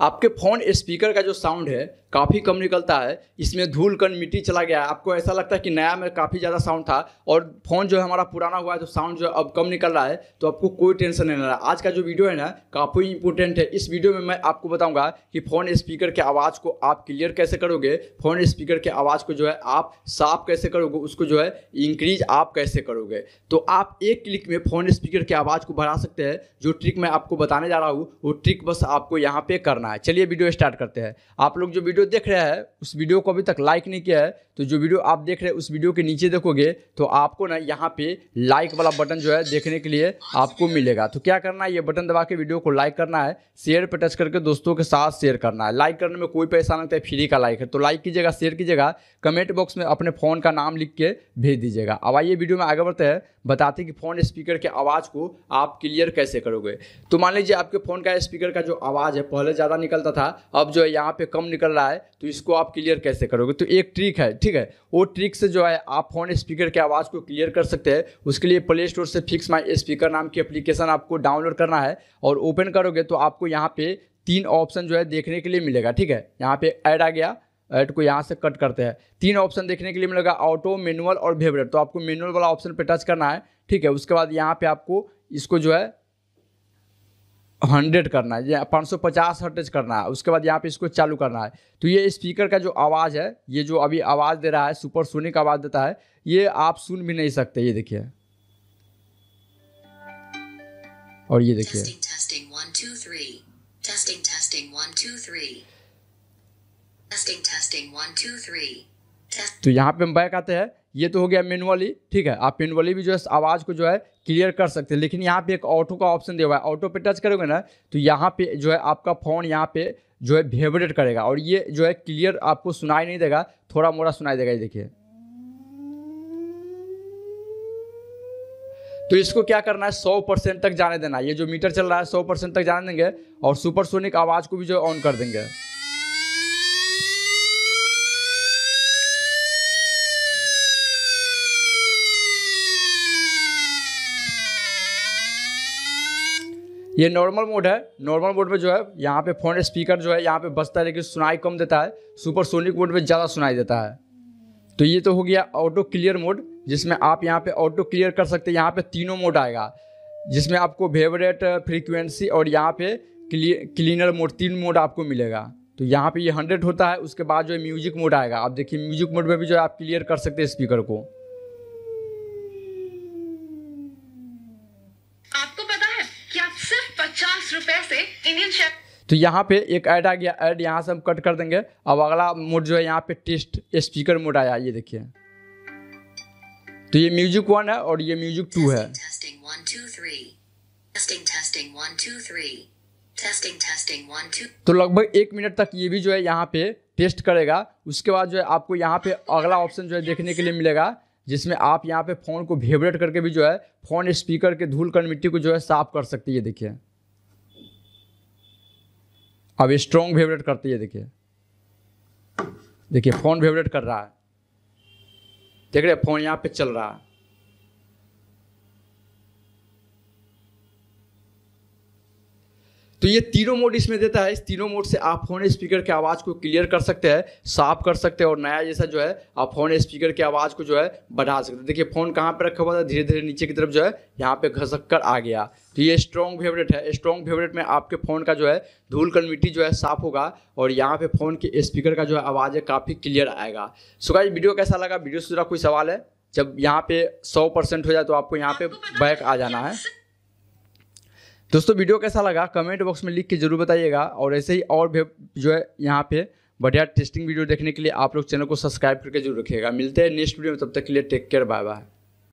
आपके phone speaker का जो साउंड है, काफ़ी कम निकलता है। इसमें धूल, कण, मिट्टी चला गया। है आपको ऐसा लगता है कि नया में काफ़ी ज़्यादा साउंड था और फ़ोन जो है हमारा पुराना हुआ है तो साउंड जो अब कम निकल रहा है तो आपको कोई टेंशन नहीं रहा आज का जो वीडियो है ना, काफ़ी इंपॉर्टेंट है। इस वीडियो में मैं आपको बताऊँगा कि फ़ोन स्पीकर के आवाज़ को आप क्लियर कैसे करोगे, फ़ोन स्पीकर के आवाज़ को जो है आप साफ़ कैसे करोगे, उसको जो है इंक्रीज आप कैसे करोगे। तो आप एक क्लिक में फ़ोन स्पीकर की आवाज़ को बढ़ा सकते हैं। जो ट्रिक मैं आपको बताने जा रहा हूँ, वो ट्रिक बस आपको यहाँ पे करना है। चलिए वीडियो स्टार्ट करते हैं। आप लोग जो वीडियो देख रहे हैं, उस वीडियो को अभी तक लाइक नहीं किया है तो जो वीडियो आप देख रहे हैं, उस वीडियो के नीचे देखोगे तो आपको ना यहाँ पे लाइक वाला बटन जो है देखने के लिए आपको मिलेगा। तो क्या करना है, ये बटन दबा के वीडियो को लाइक करना है शेयर पर टच करके दोस्तों के साथ शेयर करना है। लाइक करने में कोई पैसा नहीं है फ्री का लाइक है। तो लाइक कीजिएगा शेयर कीजिएगा कमेंट बॉक्स में अपने फ़ोन का नाम लिख के भेज दीजिएगा। अब आइए वीडियो में आगे बढ़ते हैं, बताते कि फ़ोन स्पीकर के आवाज़ को आप क्लियर कैसे करोगे। तो मान लीजिए आपके फ़ोन का स्पीकर का जो आवाज़ है, पहले ज़्यादा निकलता था, अब जो है यहाँ पे कम निकल रहा है तो इसको आप क्लियर कैसे करोगे? तो एक ट्रिक है, ठीक है? वो ट्रिक से जो है आप फ़ोन स्पीकर के आवाज़ को क्लियर कर सकते हैं, उसके लिए प्ले स्टोर से फिक्स माई स्पीकर नाम की एप्लीकेशन आपको डाउनलोड करना है, और ओपन करोगे तो आपको यहाँ पे तीन ऑप्शन जो है देखने के लिए मिलेगा, ठीक है? यहाँ पे ऐड आ गया ऐड को यहाँ से कट करते हैं। तीन ऑप्शन देखने के लिए मिलेगा ऑटो मैनुअल और फेवरेट तो आपको मैनुअल वाला ऑप्शन पे टच करना है, ठीक है? उसके बाद यहाँ पे आपको इसको जो है हंड्रेड करना है पाँच सौ पचास हर्टेज करना है उसके बाद यहाँ पे इसको चालू करना है। तो ये स्पीकर का जो आवाज़ है ये जो अभी आवाज़ दे रहा है सुपर सोनिक आवाज़ देता है ये आप सुन भी नहीं सकते ये देखिए। और ये देखिए। तो यहाँ पे हम बैक आते हैं ये तो हो गया मैनुअली ठीक है? आप मैनुअली भी जो है, आवाज़ को जो है क्लियर कर सकते हैं। लेकिन यहाँ पे एक ऑटो का ऑप्शन दिया हुआ है। ऑटो पे टच करोगे ना तो यहाँ पे जो है, आपका फ़ोन यहाँ पे जो है वेबरेट करेगा। और ये जो है क्लियर आपको सुनाई नहीं देगा, थोड़ा मोड़ा सुनाई देगा, ये देखिए। तो इसको क्या करना है? सौ परसेंट तक जाने देना। ये जो मीटर चल रहा है, सौ परसेंट तक जाने देंगे और सुपरसोनिक आवाज़ को भी जो ऑन कर देंगे। ये नॉर्मल मोड है। नॉर्मल मोड में जो है, यहाँ पे फ़ोन स्पीकर जो है, यहाँ पे बजता है लेकिन सुनाई कम देता है। सुपर सोनिक मोड में ज़्यादा सुनाई देता है। तो ये तो हो गया ऑटो क्लियर मोड जिसमें आप यहाँ पे ऑटो क्लियर कर सकते हैं। यहाँ पे तीनों मोड आएगा, जिसमें आपको फेवरेट फ्रीक्वेंसी और यहाँ पे क्लीनर मोड तीन मोड आपको मिलेगा। तो यहाँ पे ये हंड्रेड होता है, उसके बाद जो है म्यूज़िक मोड आएगा। आप देखिए म्यूज़िक मोड में भी जो है आप क्लियर कर सकते हैं स्पीकर को। पचास रुपए से इंडियन शेफ तो यहाँ पे एक ऐड आ गया ऐड यहाँ से हम कट कर देंगे। अब अगला मोड जो है यहाँ पे टेस्ट स्पीकर मोड आया ये देखिए। तो ये म्यूज़िक वन है और ये म्यूज़िक टू है। तो लगभग एक मिनट तक ये भी जो है यहाँ पे टेस्ट करेगा। उसके बाद जो है आपको यहाँ पे अगला ऑप्शन जो है देखने के लिए मिलेगा जिसमें आप यहाँ पे फ़ोन को वेबरेट करके भी जो है फ़ोन स्पीकर के धूल कर मिट्टी को जो है साफ़ कर सकती है देखिए। अब स्ट्रॉन्ग वेबरेट करती है, देखिए। देखिए फ़ोन वेबरेट कर रहा है। देख रहे फ़ोन यहाँ पे चल रहा है। तो ये तीनों मोड इसमें देता है। इस तीनों मोड से आप फ़ोन स्पीकर के आवाज़ को क्लियर कर सकते हैं साफ़ कर सकते हैं और नया जैसा जो है आप फ़ोन स्पीकर की आवाज़ को जो है बढ़ा सकते हैं। देखिए फ़ोन कहाँ पर रखा हुआ था? धीरे धीरे नीचे की तरफ़ जो है यहाँ पे घसक कर आ गया। तो ये स्ट्रॉन्ग फेवरेट है। स्ट्रॉन्ग फेवरेट में आपके फ़ोन का जो है धूल कल मिट्टी जो है साफ़ होगा और यहाँ पे फ़ोन के स्पीकर का जो है आवाज़ है काफ़ी क्लियर आएगा। सो गाइस वीडियो कैसा लगा? वीडियो से जुड़ा कोई सवाल है? जब यहाँ पे सौ परसेंट हो जाए तो आपको यहाँ पे बैक आ जाना है। दोस्तों, वीडियो कैसा लगा? कमेंट बॉक्स में लिख के ज़रूर बताइएगा। और ऐसे ही और भी जो है यहाँ पे बढ़िया टेस्टिंग वीडियो देखने के लिए आप लोग चैनल को सब्सक्राइब करके ज़रूर रखिएगा। मिलते हैं नेक्स्ट वीडियो में, तब तक के लिए टेक केयर बाय बाय